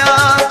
आया